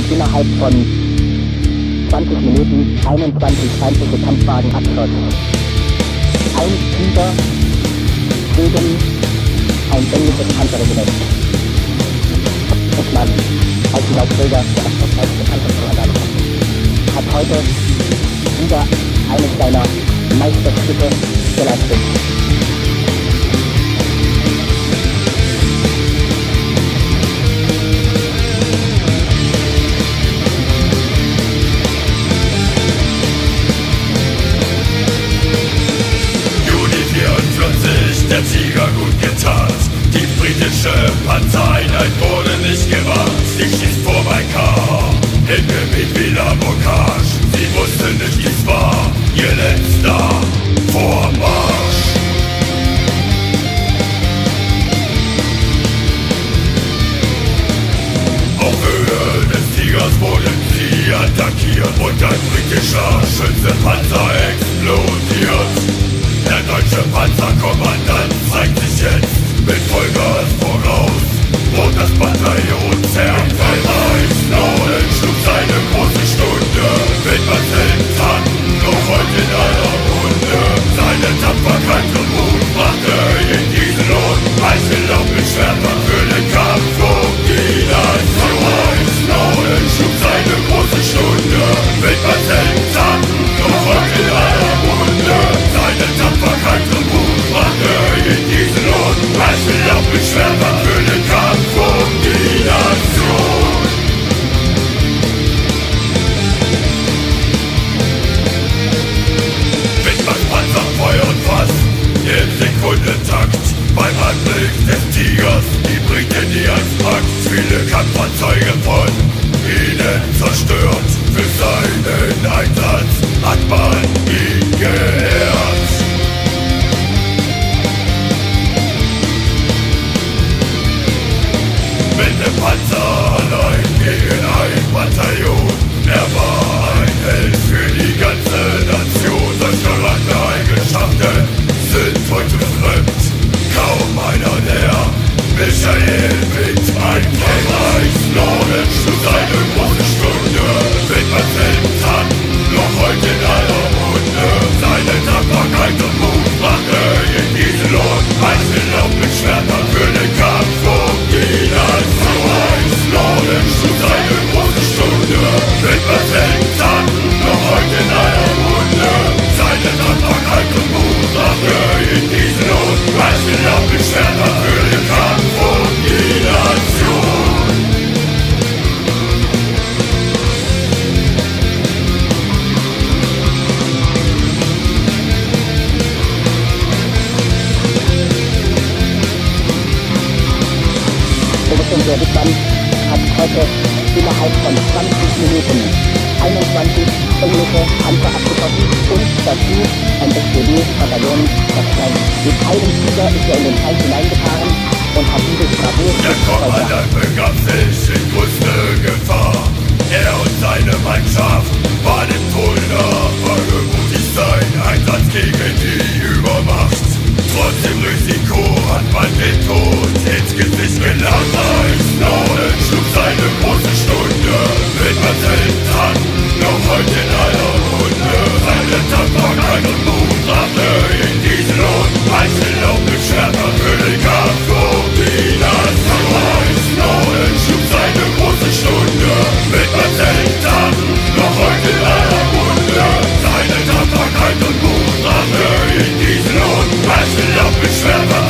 und innerhalb von 20 Minuten 21 feindliche Kampfwagen abschoss. Ein Tiger gegen ein englisches Panzerregiment. Das Russland als Überträger der erfolgreichsten Panzerkommandant hat heute wieder eines seiner Meisterstücke geleistet. Der Panzer explodiert. Der deutsche Panzerkommandant. zerstört. Für seinen Einsatz hat man ihn geändert. nothing Produktion der Big hat heute innerhalb von 20 Minuten 21 englische Panzer abgeschossen und dazu ein SPD-Bataillon, das mit einem Flieger ist er in den Teich hineingefahren und hat dieses Bravour... Der Kommandant begab sich in größte Gefahr. Er und seine Mannschaft waren im Tode. Nah, vergeblich sein Einsatz gegen die Trevor.